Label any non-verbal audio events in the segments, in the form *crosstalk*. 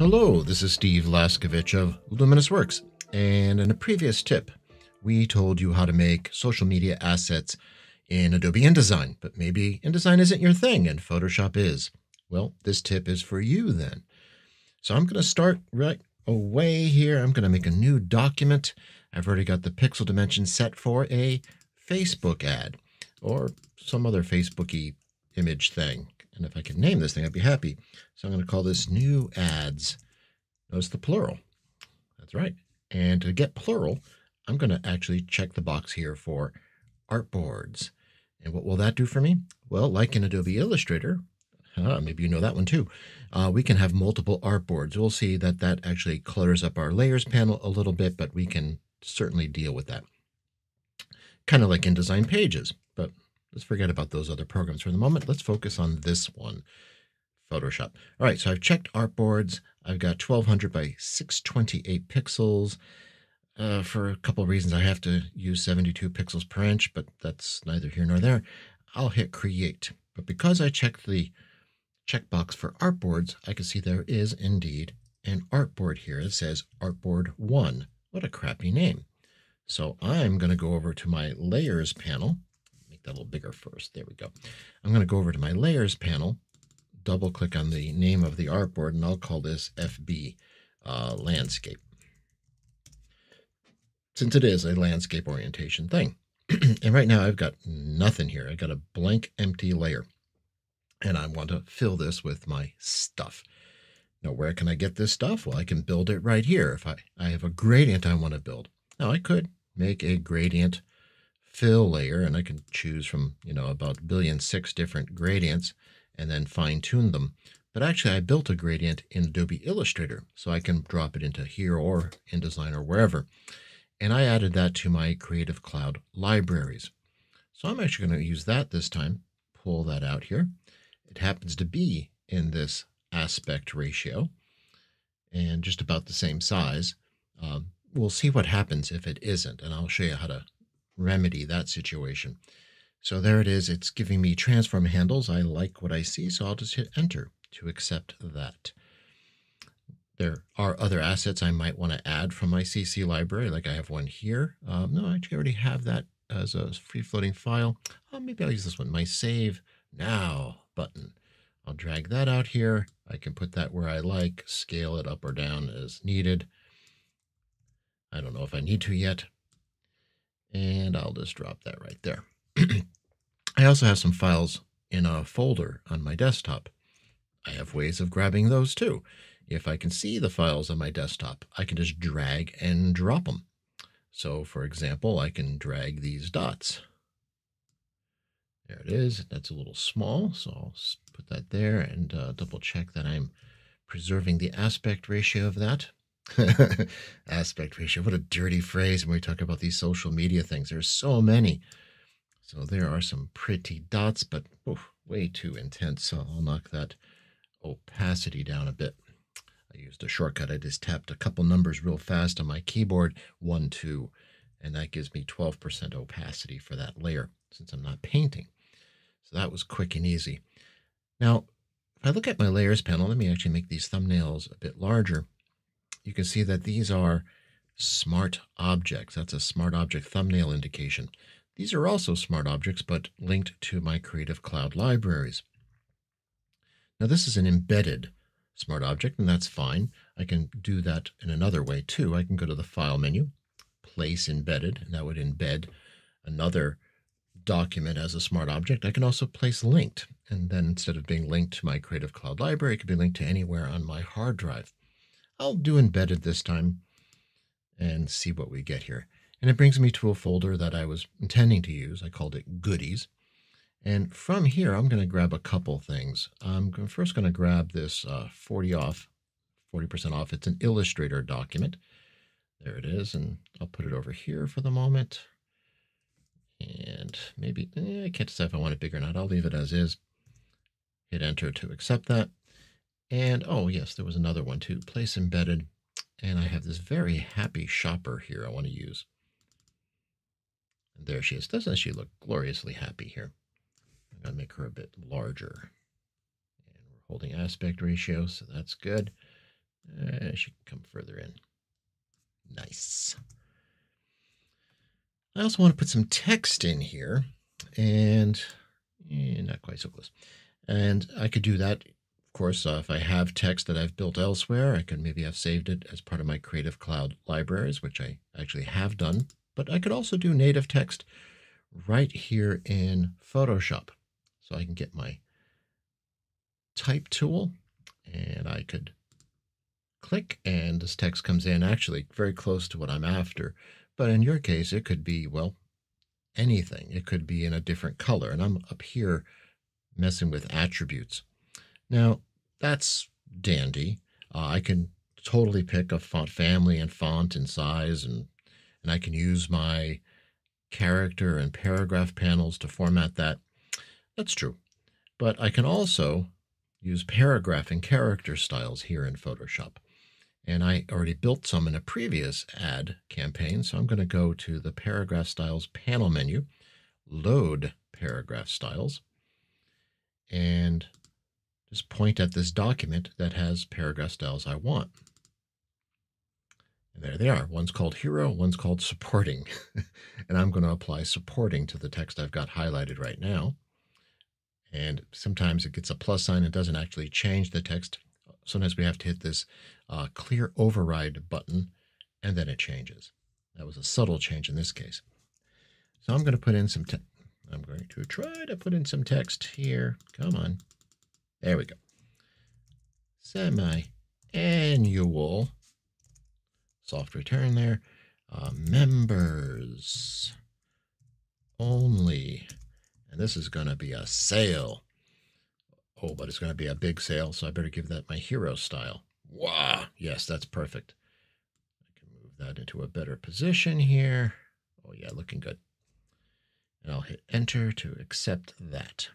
Hello, this is Steve Laskevitch of Luminous Works. And in a previous tip, we told you how to make social media assets in Adobe InDesign, but maybe InDesign isn't your thing and Photoshop is. Well, this tip is for you then. So I'm going to start right away here. I'm going to make a new document. I've already got the pixel dimension set for a Facebook ad or some other Facebooky image thing. And if I could name this thing, I'd be happy. So I'm going to call this new ads. Notice the plural. That's right. And to get plural, I'm going to actually check the box here for artboards. And what will that do for me? Well, like in Adobe Illustrator, uh, maybe you know that one too, uh, we can have multiple artboards. We'll see that that actually clutters up our layers panel a little bit, but we can certainly deal with that. Kind of like InDesign Pages, Let's forget about those other programs for the moment. Let's focus on this one, Photoshop. All right, so I've checked artboards. I've got 1200 by 628 pixels. Uh, for a couple of reasons, I have to use 72 pixels per inch, but that's neither here nor there. I'll hit create. But because I checked the checkbox for artboards, I can see there is indeed an artboard here. It says artboard 1. What a crappy name. So I'm going to go over to my layers panel make that a little bigger first. There we go. I'm going to go over to my layers panel, double click on the name of the artboard, and I'll call this FB uh, landscape. Since it is a landscape orientation thing. *clears throat* and right now I've got nothing here. I've got a blank empty layer. And I want to fill this with my stuff. Now, where can I get this stuff? Well, I can build it right here. If I, I have a gradient I want to build. Now, I could make a gradient fill layer and I can choose from, you know, about billion six different gradients and then fine tune them. But actually I built a gradient in Adobe Illustrator so I can drop it into here or InDesign or wherever. And I added that to my Creative Cloud libraries. So I'm actually going to use that this time, pull that out here. It happens to be in this aspect ratio and just about the same size. Um, we'll see what happens if it isn't, and I'll show you how to remedy that situation. So there it is. It's giving me transform handles. I like what I see, so I'll just hit enter to accept that. There are other assets I might want to add from my CC library, like I have one here. Um, no, I actually already have that as a free-floating file. Uh, maybe I'll use this one, my Save Now button. I'll drag that out here. I can put that where I like, scale it up or down as needed. I don't know if I need to yet, and I'll just drop that right there. *clears throat* I also have some files in a folder on my desktop. I have ways of grabbing those too. If I can see the files on my desktop, I can just drag and drop them. So for example, I can drag these dots. There it is. That's a little small, so I'll put that there and uh, double check that I'm preserving the aspect ratio of that. *laughs* Aspect ratio. What a dirty phrase when we talk about these social media things. There's so many. So there are some pretty dots, but oof, way too intense. So I'll knock that opacity down a bit. I used a shortcut. I just tapped a couple numbers real fast on my keyboard, one, two, and that gives me 12% opacity for that layer since I'm not painting. So that was quick and easy. Now, if I look at my layers panel, let me actually make these thumbnails a bit larger you can see that these are smart objects. That's a smart object thumbnail indication. These are also smart objects, but linked to my Creative Cloud libraries. Now this is an embedded smart object, and that's fine. I can do that in another way too. I can go to the File menu, Place Embedded, and that would embed another document as a smart object. I can also place linked, and then instead of being linked to my Creative Cloud library, it could be linked to anywhere on my hard drive. I'll do embedded this time and see what we get here. And it brings me to a folder that I was intending to use. I called it goodies. And from here, I'm going to grab a couple things. I'm first going to grab this uh, 40 off, 40% off. It's an Illustrator document. There it is. And I'll put it over here for the moment. And maybe, eh, I can't decide if I want it big or not. I'll leave it as is. Hit enter to accept that. And oh, yes, there was another one too. Place embedded. And I have this very happy shopper here I want to use. And there she is. Doesn't she look gloriously happy here? I'm going to make her a bit larger. And we're holding aspect ratio, so that's good. Uh, she can come further in. Nice. I also want to put some text in here, and eh, not quite so close. And I could do that, of course, uh, if I have text that I've built elsewhere, I could maybe have saved it as part of my Creative Cloud libraries, which I actually have done. But I could also do native text right here in Photoshop. So I can get my type tool and I could click and this text comes in actually very close to what I'm after. But in your case, it could be, well, anything. It could be in a different color. And I'm up here messing with attributes. Now, that's dandy. Uh, I can totally pick a font family and font and size, and, and I can use my character and paragraph panels to format that. That's true. But I can also use paragraph and character styles here in Photoshop. And I already built some in a previous ad campaign, so I'm going to go to the Paragraph Styles panel menu, load Paragraph Styles, and just point at this document that has paragraph styles I want. And there they are. One's called hero, one's called supporting. *laughs* and I'm going to apply supporting to the text I've got highlighted right now. And sometimes it gets a plus sign. It doesn't actually change the text. Sometimes we have to hit this uh, clear override button, and then it changes. That was a subtle change in this case. So I'm going to put in some. I'm going to try to put in some text here. Come on. There we go. Semi-annual soft return there. Uh, members only. And this is going to be a sale. Oh, but it's going to be a big sale, so I better give that my hero style. Wow. Yes, that's perfect. I can move that into a better position here. Oh, yeah, looking good. And I'll hit enter to accept that.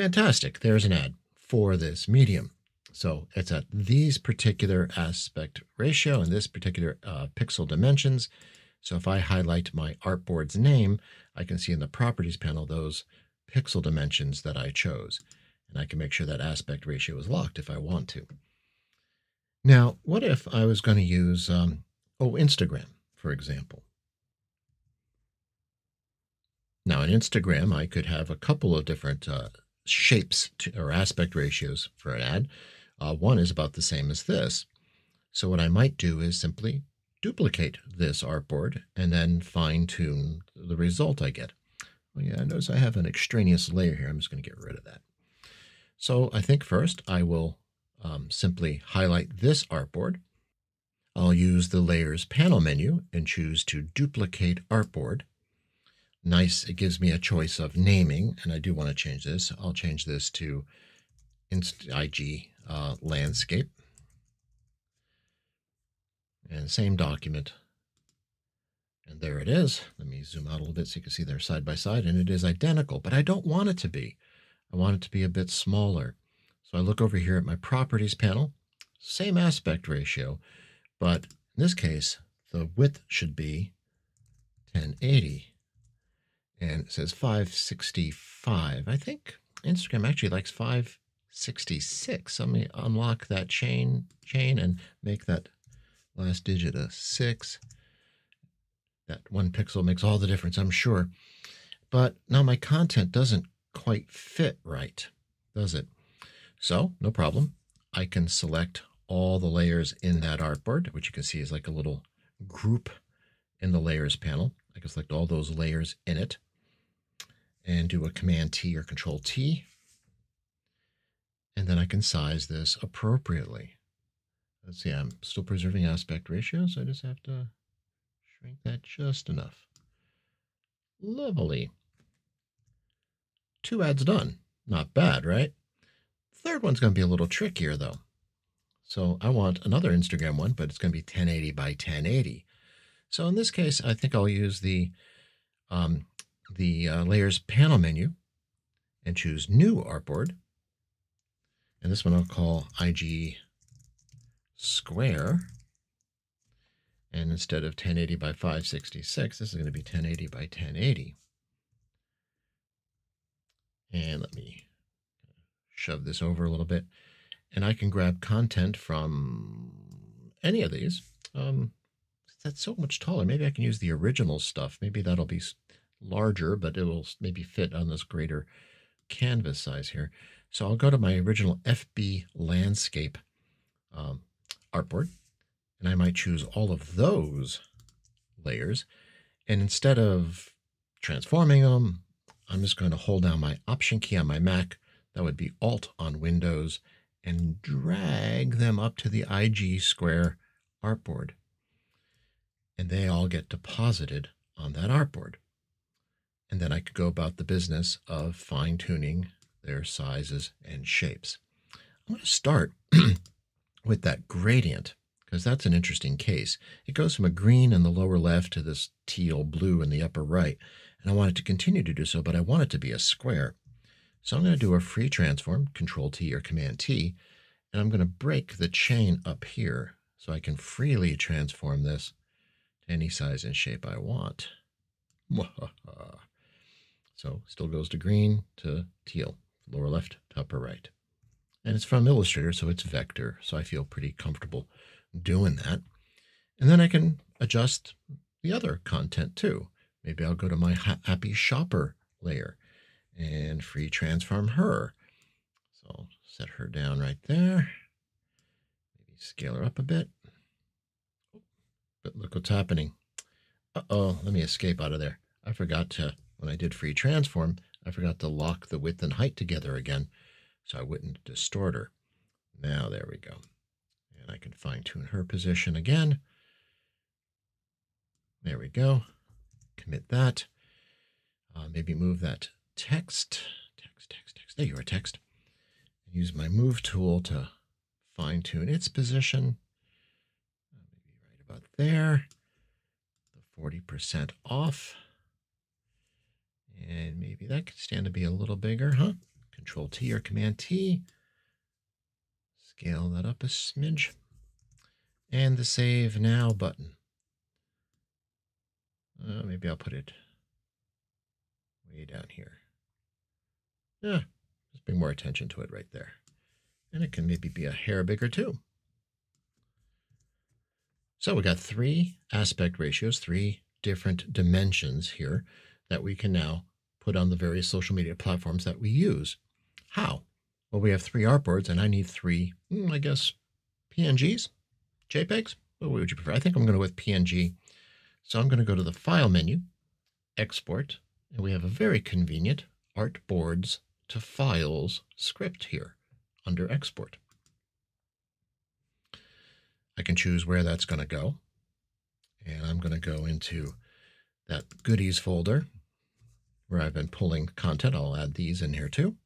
Fantastic. There's an ad for this medium. So it's at these particular aspect ratio and this particular uh, pixel dimensions. So if I highlight my artboard's name, I can see in the properties panel those pixel dimensions that I chose. And I can make sure that aspect ratio is locked if I want to. Now, what if I was going to use, um, oh, Instagram, for example? Now, in Instagram, I could have a couple of different uh, shapes to, or aspect ratios for an ad. Uh, one is about the same as this. So what I might do is simply duplicate this artboard and then fine tune the result I get. Well, yeah, I notice I have an extraneous layer here. I'm just going to get rid of that. So I think first I will um, simply highlight this artboard. I'll use the layers panel menu and choose to duplicate artboard nice. It gives me a choice of naming, and I do want to change this. I'll change this to Inst IG uh, landscape. And same document. And there it is. Let me zoom out a little bit so you can see they're side by side, and it is identical, but I don't want it to be. I want it to be a bit smaller. So I look over here at my properties panel, same aspect ratio, but in this case, the width should be 1080 and it says 565. I think Instagram actually likes 566. So Let me unlock that chain chain and make that last digit a six. That one pixel makes all the difference, I'm sure. But now my content doesn't quite fit right, does it? So no problem. I can select all the layers in that artboard, which you can see is like a little group in the layers panel. I can select all those layers in it and do a Command T or Control T. And then I can size this appropriately. Let's see, I'm still preserving aspect ratio, so I just have to shrink that just enough. Lovely. Two ads done. Not bad, right? Third one's going to be a little trickier, though. So I want another Instagram one, but it's going to be 1080 by 1080. So in this case, I think I'll use the um, the uh, layers panel menu and choose new artboard. And this one I'll call IG square. And instead of 1080 by 566, this is going to be 1080 by 1080. And let me shove this over a little bit. and I can grab content from any of these. Um, that's so much taller. Maybe I can use the original stuff. Maybe that'll be larger, but it will maybe fit on this greater canvas size here. So I'll go to my original FB landscape um, artboard, and I might choose all of those layers. And instead of transforming them, I'm just going to hold down my Option key on my Mac. That would be Alt on Windows and drag them up to the IG Square artboard. And they all get deposited on that artboard. And then I could go about the business of fine tuning their sizes and shapes. I'm going to start *clears throat* with that gradient because that's an interesting case. It goes from a green in the lower left to this teal blue in the upper right. And I want it to continue to do so, but I want it to be a square. So I'm going to do a free transform, Control T or Command T, and I'm going to break the chain up here so I can freely transform this to any size and shape I want. *laughs* so still goes to green to teal, lower left to upper right. And it's from Illustrator, so it's vector, so I feel pretty comfortable doing that. And then I can adjust the other content too. Maybe I'll go to my happy shopper layer and free transform her. So I'll set her down right there. Maybe scale her up a bit. But look what's happening. Uh-oh, let me escape out of there. I forgot to, when I did free transform, I forgot to lock the width and height together again so I wouldn't distort her. Now there we go. And I can fine tune her position again. There we go. Commit that. Uh, maybe move that text, text, text, text. There you are, text. Use my move tool to fine tune its position. Maybe right about there. The 40% off. And maybe that could stand to be a little bigger, huh? Control T or Command T. Scale that up a smidge. And the Save Now button. Uh, maybe I'll put it way down here. Yeah, just bring more attention to it right there. And it can maybe be a hair bigger too. So we got three aspect ratios, three different dimensions here that we can now put on the various social media platforms that we use. How? Well, we have three artboards and I need three, hmm, I guess, PNGs, JPEGs. What would you prefer? I think I'm going to go with PNG. So I'm going to go to the File menu, Export, and we have a very convenient Artboards to Files script here under Export. I can choose where that's going to go. And I'm going to go into that goodies folder where I've been pulling content. I'll add these in here too.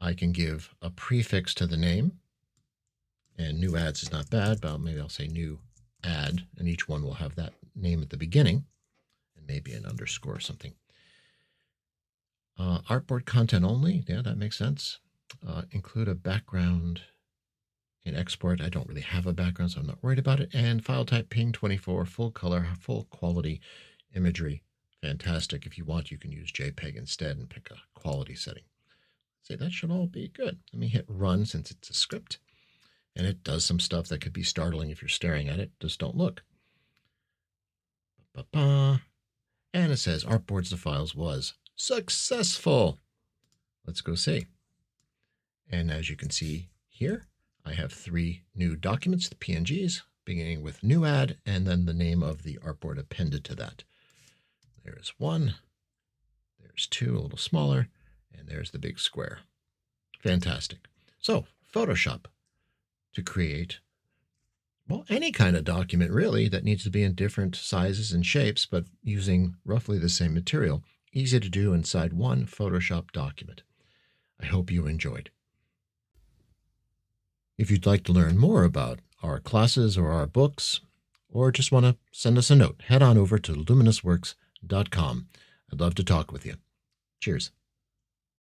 I can give a prefix to the name. And new ads is not bad, but maybe I'll say new ad, and each one will have that name at the beginning and maybe an underscore or something. Uh, artboard content only. Yeah, that makes sense. Uh, include a background in export. I don't really have a background, so I'm not worried about it. And file type PNG 24, full color, full quality imagery. Fantastic. If you want, you can use JPEG instead and pick a quality setting. Say that should all be good. Let me hit run since it's a script. And it does some stuff that could be startling if you're staring at it. Just don't look. Ba -ba -ba. And it says Artboards to Files was successful. Let's go see. And as you can see here, I have three new documents, the PNGs, beginning with new ad, and then the name of the artboard appended to that. There's one, there's two, a little smaller, and there's the big square. Fantastic. So, Photoshop to create, well, any kind of document really that needs to be in different sizes and shapes, but using roughly the same material. Easy to do inside one Photoshop document. I hope you enjoyed. If you'd like to learn more about our classes or our books, or just want to send us a note, head on over to luminousworks.com. I'd love to talk with you. Cheers.